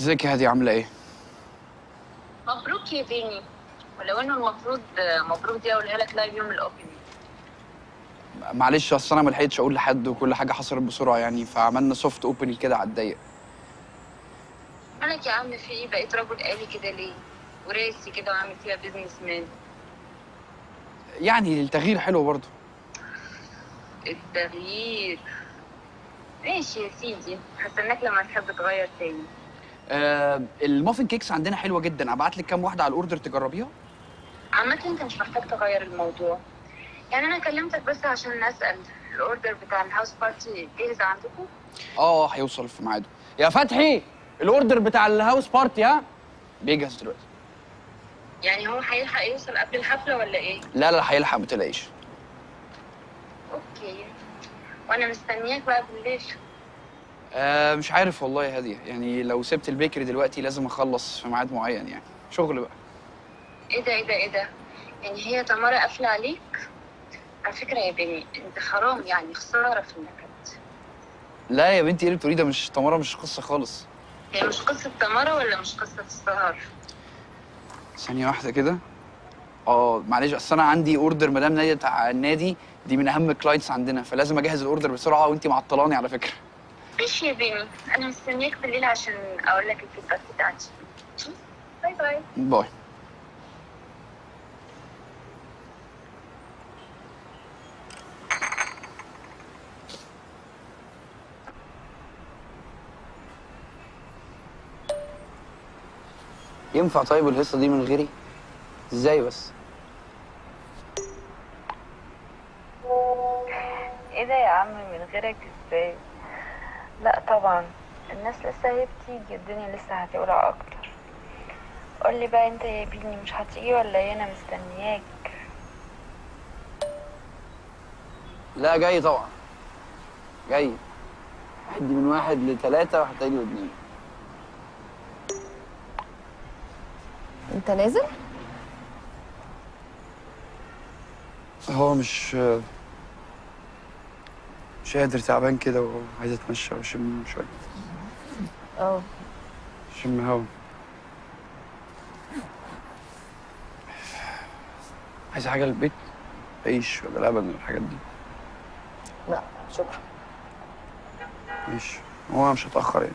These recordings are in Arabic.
ازيك يا هادية عاملة إيه؟ مبروك يا بيني. ولو إنه المفروض مبروك دي أقولها لك live يوم ال opening معلش اصل أنا ما لحقتش أقول لحد وكل حاجة حصلت بسرعة يعني فعملنا soft opening كده على الضيق. مالك يا عم في إيه؟ بقيت رجل آلي كده ليه؟ وراسي كده وعامل فيها businessman يعني التغيير حلو برضه. التغيير. ماشي يا سيدي. هستناك لما تحب تغير تاني. آه ال muffin cakes عندنا حلوة جدا. أبعت لك كام واحدة على ال order تجربيها. عامة انت مش محتاج تغير الموضوع. يعني أنا كلمتك بس عشان أسأل. ال order بتاع ال house party جاهز عندكم؟ آه هيوصل في ميعاده. يا فتحي ال order بتاع ال house party ها؟ بيجهز دلوقتي. يعني هو هيلحق يوصل قبل الحفلة ولا إيه؟ لا لا هيلحق ما تقلقيش. okay. وأنا مستنياك بقى بالليل. آه مش عارف والله يا هادية. يعني لو سبت ال bakery دلوقتي لازم أخلص في ميعاد معين يعني. شغل بقى. إيه ده إيه ده إيه ده؟ يعني هي تمارة قافلة عليك؟ على فكرة يا بني أنت حرام يعني خسارة في النكد لا يا بنتي إيه اللي بتقوليه ده؟ مش تمارة مش قصة خالص. هي مش قصة تمارة ولا مش قصة السهر ثانية واحدة كده. آه معلش أصل أنا عندي order مدام نادية بتاع النادي دي من أهم ال clients عندنا فلازم أجهز ال order بسرعة وأنتي معطلاني على فكرة. ماشي يا بني؟ أنا مستنياك بالليل عشان أقول لك ال feedback بتاعتي. bye bye. bye. ينفع طيب الهصه دي من غيري؟ إزاي بس؟ إيه ده يا عم؟ من غيرك إزاي؟ لا طبعا. الناس لسه هي بتيجي الدنيا لسه هتولع أكتر. قولي بقى أنت يا بيني مش هتيجي ولا إيه؟ أنا مستنياك. لا جاي طبعا. جاي. عدي من واحد لثلاثة وهتلاقي لي اتنين أنت نازل؟ هو مش مش قادر تعبان كده وعايز أتمشى وأشم شوية. آه أشم هوا. عايز حاجة للبيت؟ عيش ولا لبن ولا الحاجات دي؟ لا شكرا. ماشي هو مش هتأخر يعني.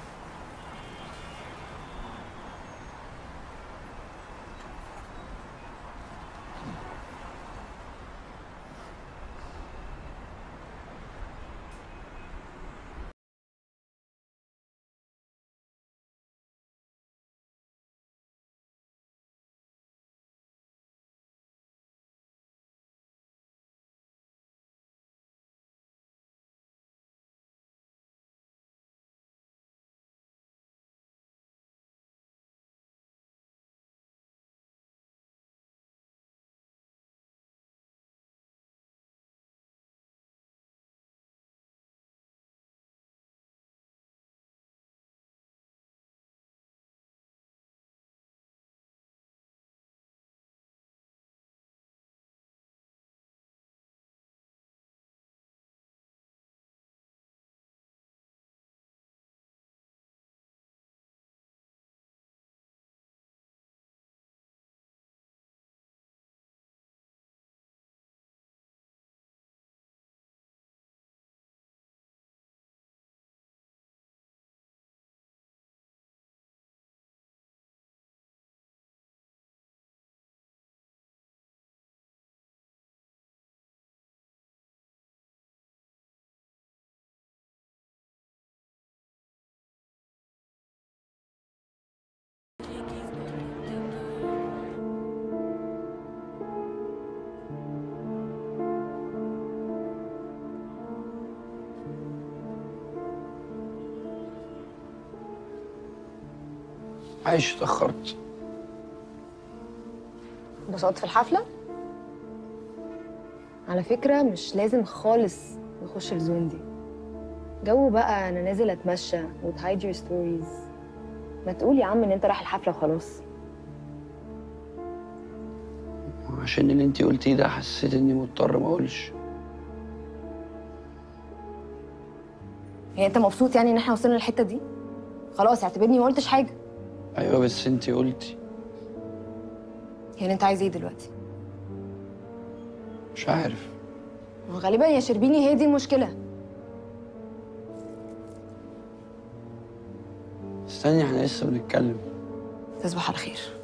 عايش اتأخرت انبسطت في الحفلة؟ على فكرة مش لازم خالص نخش الزون دي. جو بقى أنا نازل أتمشى وتهايد يور ستوريز ما تقول يا عم إن أنت رايح الحفلة وخلاص. عشان اللي أنتي قلتيه ده حسيت إني مضطر ما أقولش. هي أنت مبسوط يعني إن إحنا وصلنا للحتة دي؟ خلاص اعتبرني ما قلتش حاجة. أيوه بس انت قلتي. يعني أنت عايز إيه دلوقتي؟ مش عارف. غالبا يا شربيني هي دي المشكلة. استني إحنا لسه بنتكلم. تصبح على خير.